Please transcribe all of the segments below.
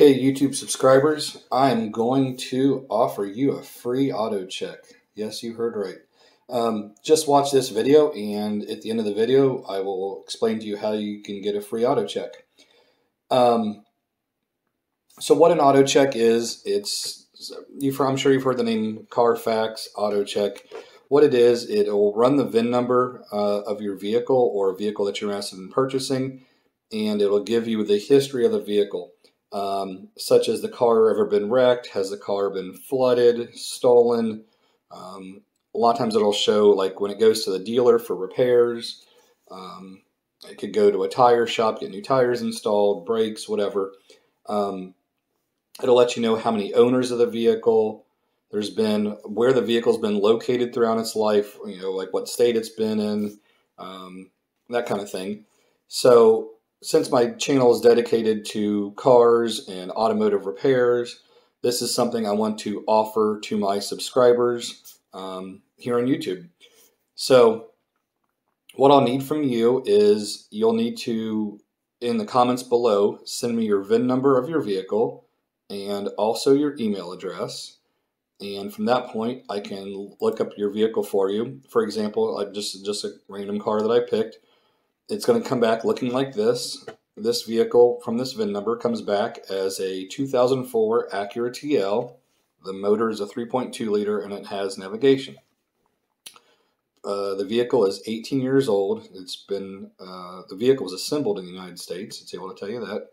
Okay, YouTube subscribers, I'm going to offer you a free auto check. Yes, you heard right. Um, just watch this video, and at the end of the video, I will explain to you how you can get a free auto check. Um, so, what an auto check is, it's you've, I'm sure you've heard the name Carfax Auto Check. What it is, it will run the VIN number uh, of your vehicle or a vehicle that you're interested in purchasing, and it will give you the history of the vehicle um, such as the car ever been wrecked, has the car been flooded, stolen. Um, a lot of times it'll show like when it goes to the dealer for repairs. Um, it could go to a tire shop, get new tires installed, brakes, whatever. Um, it'll let you know how many owners of the vehicle. There's been where the vehicle's been located throughout its life. You know, like what state it's been in, um, that kind of thing. So since my channel is dedicated to cars and automotive repairs, this is something I want to offer to my subscribers um, here on YouTube. So, what I'll need from you is you'll need to, in the comments below, send me your VIN number of your vehicle and also your email address. And from that point, I can look up your vehicle for you. For example, just just a random car that I picked it's going to come back looking like this. This vehicle from this VIN number comes back as a 2004 Acura TL. The motor is a 3.2 liter and it has navigation. Uh, the vehicle is 18 years old. It's been uh, the vehicle was assembled in the United States. It's able to tell you that.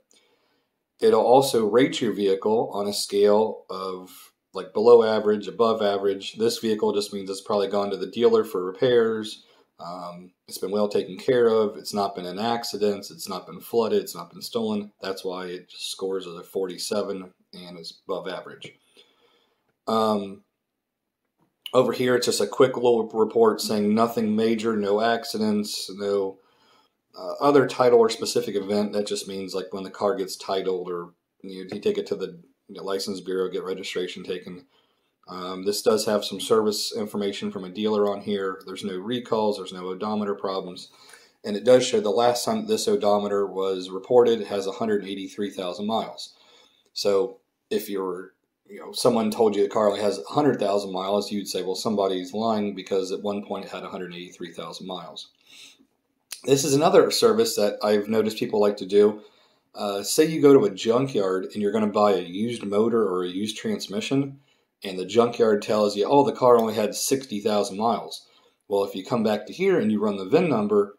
It'll also rate your vehicle on a scale of like below average, above average. This vehicle just means it's probably gone to the dealer for repairs um, it's been well taken care of. It's not been in accidents. It's not been flooded. It's not been stolen. That's why it scores as a 47 and is above average. Um, over here, it's just a quick little report saying nothing major, no accidents, no uh, other title or specific event. That just means like when the car gets titled or you, know, you take it to the license bureau, get registration taken. Um, this does have some service information from a dealer on here. There's no recalls, there's no odometer problems. And it does show the last time this odometer was reported has 183,000 miles. So if you're, you know, someone told you the car only has 100,000 miles, you'd say, well, somebody's lying because at one point it had 183,000 miles. This is another service that I've noticed people like to do. Uh, say you go to a junkyard and you're going to buy a used motor or a used transmission and the junkyard tells you, oh, the car only had 60,000 miles. Well, if you come back to here and you run the VIN number,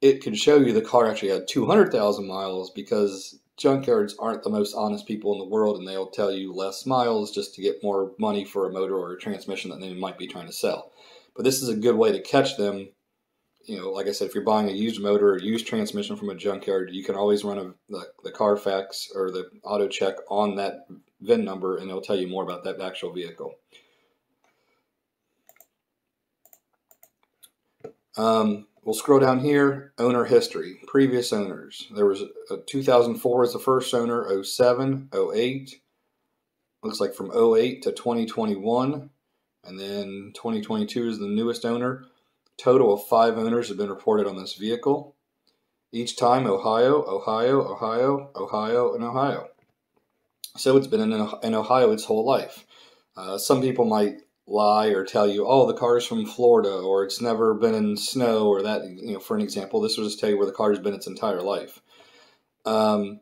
it can show you the car actually had 200,000 miles because junkyards aren't the most honest people in the world and they'll tell you less miles just to get more money for a motor or a transmission that they might be trying to sell. But this is a good way to catch them. You know, like I said, if you're buying a used motor or used transmission from a junkyard, you can always run a, the, the Carfax or the auto check on that VIN number and it'll tell you more about that actual vehicle. Um, we'll scroll down here, owner history, previous owners. There was a 2004 as the first owner, 07, 08, looks like from 08 to 2021, and then 2022 is the newest owner. Total of five owners have been reported on this vehicle. Each time Ohio, Ohio, Ohio, Ohio, and Ohio. So it's been in, Ohio its whole life. Uh, some people might lie or tell you, oh, the car's from Florida, or it's never been in snow, or that, you know, for an example, this will just tell you where the car's been its entire life. Um,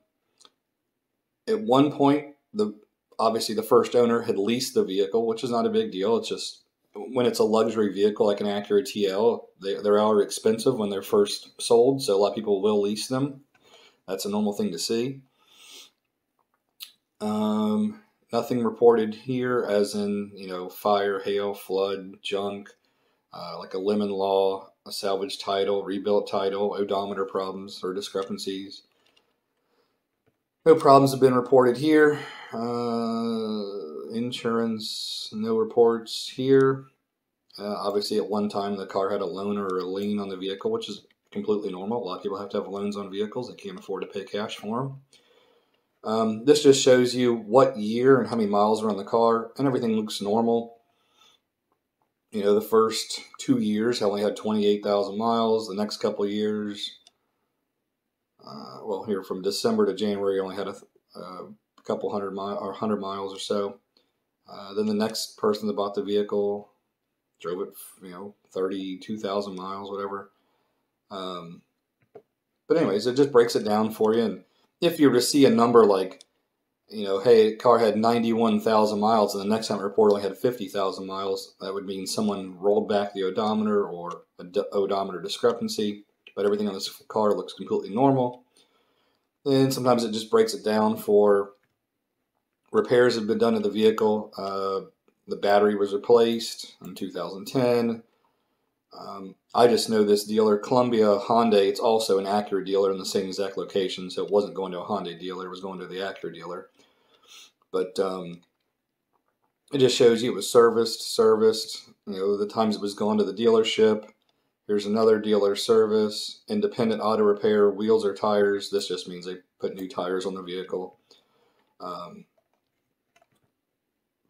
at one point, the obviously the first owner had leased the vehicle, which is not a big deal. It's just when it's a luxury vehicle like an Acura TL, they, they're already expensive when they're first sold, so a lot of people will lease them. That's a normal thing to see. Um, nothing reported here, as in, you know, fire, hail, flood, junk, uh, like a lemon law, a salvage title, rebuilt title, odometer problems or discrepancies. No problems have been reported here. Uh, insurance, no reports here. Uh, obviously, at one time, the car had a loan or a lien on the vehicle, which is completely normal. A lot of people have to have loans on vehicles. They can't afford to pay cash for them. Um, this just shows you what year and how many miles are on the car, and everything looks normal. You know, the first two years I only had 28,000 miles. The next couple years, uh, well, here from December to January, I only had a, uh, a couple hundred miles or hundred miles or so. Uh, then the next person that bought the vehicle drove it, you know, thirty-two thousand miles, whatever. Um, but anyways, it just breaks it down for you. And if you were to see a number like, you know, hey, car had ninety-one thousand miles, and the next time it reported only had fifty thousand miles, that would mean someone rolled back the odometer or odometer discrepancy. But everything on this car looks completely normal. Then sometimes it just breaks it down for repairs have been done to the vehicle. Uh, the battery was replaced in 2010. Um, I just know this dealer, Columbia Hyundai. It's also an Acura dealer in the same exact location, so it wasn't going to a Hyundai dealer; it was going to the Acura dealer. But um, it just shows you it was serviced, serviced. You know the times it was going to the dealership. Here's another dealer service, independent auto repair, wheels or tires. This just means they put new tires on the vehicle. Um,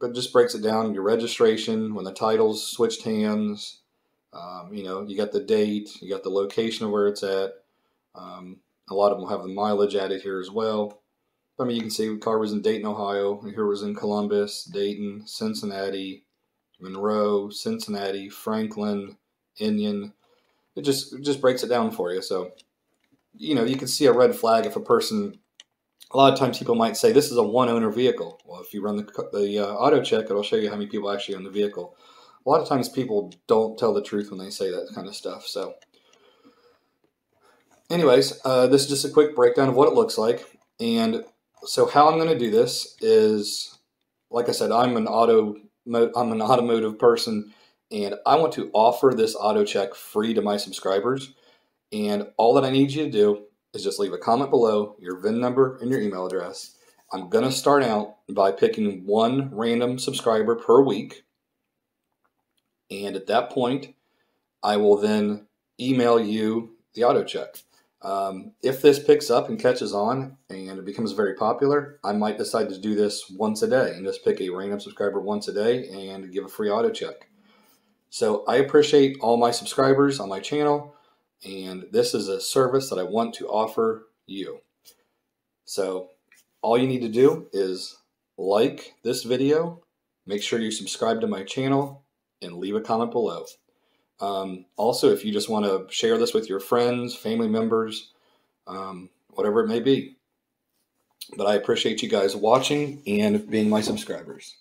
but just breaks it down your registration, when the titles switched hands. Um, you know, you got the date, you got the location of where it's at. Um, a lot of them will have the mileage added here as well. I mean, you can see the car was in Dayton, Ohio. Here was in Columbus, Dayton, Cincinnati, Monroe, Cincinnati, Franklin, Indian it just it just breaks it down for you. So, you know, you can see a red flag if a person. A lot of times, people might say this is a one owner vehicle. Well, if you run the the uh, auto check, it'll show you how many people actually own the vehicle. A lot of times, people don't tell the truth when they say that kind of stuff. So, anyways, uh, this is just a quick breakdown of what it looks like. And so, how I'm going to do this is, like I said, I'm an auto I'm an automotive person and I want to offer this auto check free to my subscribers. And all that I need you to do is just leave a comment below, your VIN number, and your email address. I'm going to start out by picking one random subscriber per week. And at that point, I will then email you the auto check. Um, if this picks up and catches on and it becomes very popular, I might decide to do this once a day and just pick a random subscriber once a day and give a free auto check. So I appreciate all my subscribers on my channel, and this is a service that I want to offer you. So all you need to do is like this video, make sure you subscribe to my channel, and leave a comment below. Um, also, if you just want to share this with your friends, family members, um, whatever it may be. But I appreciate you guys watching and being my subscribers.